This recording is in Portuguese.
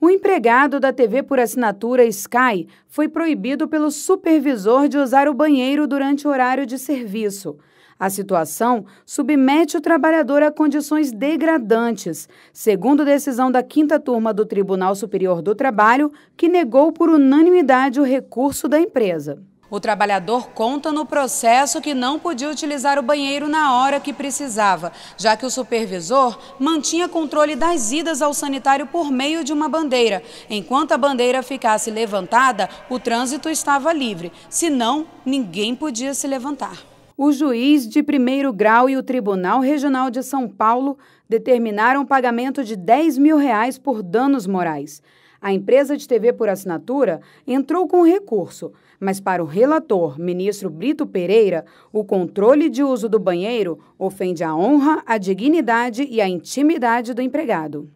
O empregado da TV por assinatura Sky foi proibido pelo supervisor de usar o banheiro durante o horário de serviço. A situação submete o trabalhador a condições degradantes, segundo decisão da quinta turma do Tribunal Superior do Trabalho, que negou por unanimidade o recurso da empresa. O trabalhador conta no processo que não podia utilizar o banheiro na hora que precisava, já que o supervisor mantinha controle das idas ao sanitário por meio de uma bandeira. Enquanto a bandeira ficasse levantada, o trânsito estava livre, senão, ninguém podia se levantar. O juiz de primeiro grau e o Tribunal Regional de São Paulo determinaram pagamento de 10 mil reais por danos morais. A empresa de TV por assinatura entrou com recurso, mas para o relator, ministro Brito Pereira, o controle de uso do banheiro ofende a honra, a dignidade e a intimidade do empregado.